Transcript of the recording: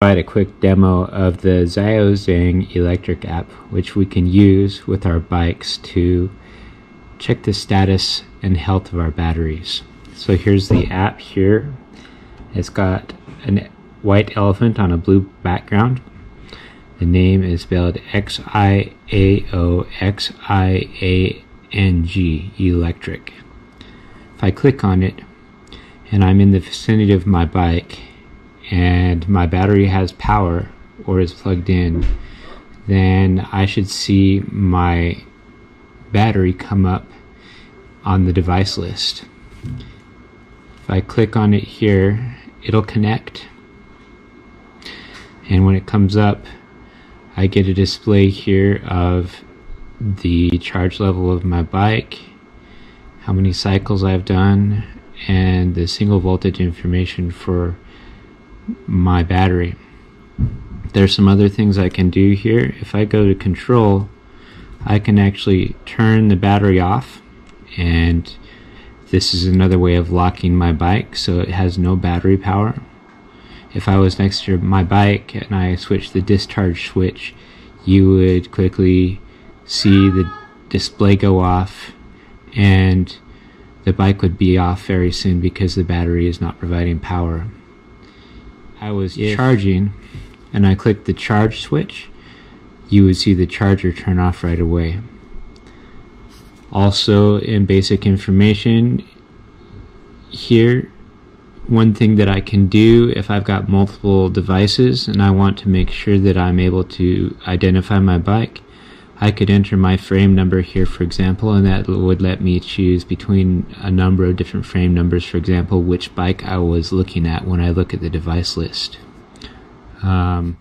provide a quick demo of the Xiaoxiang electric app which we can use with our bikes to check the status and health of our batteries. So here's the app here. It's got a white elephant on a blue background. The name is spelled X-I-A-O-X-I-A-N-G, electric. If I click on it and I'm in the vicinity of my bike, and my battery has power or is plugged in, then I should see my battery come up on the device list. If I click on it here, it'll connect. And when it comes up, I get a display here of the charge level of my bike, how many cycles I've done, and the single voltage information for my battery. There's some other things I can do here. If I go to control, I can actually turn the battery off and this is another way of locking my bike so it has no battery power. If I was next to my bike and I switch the discharge switch, you would quickly see the display go off and the bike would be off very soon because the battery is not providing power. I was charging and I clicked the charge switch, you would see the charger turn off right away. Also, in basic information, here, one thing that I can do if I've got multiple devices and I want to make sure that I'm able to identify my bike, I could enter my frame number here, for example, and that would let me choose between a number of different frame numbers, for example, which bike I was looking at when I look at the device list. Um,